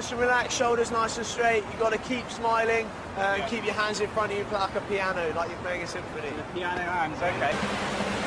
Nice and relaxed, shoulders nice and straight. You've got to keep smiling uh, and keep your hands in front of you like a piano, like you're playing a symphony. The Piano hands, okay.